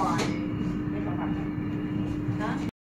one.